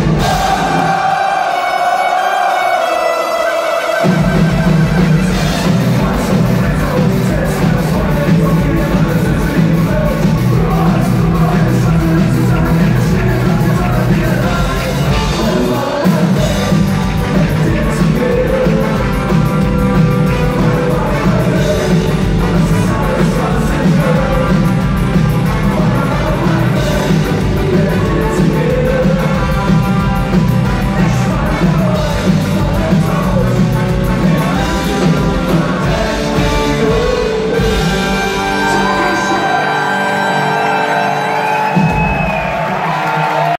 Oh!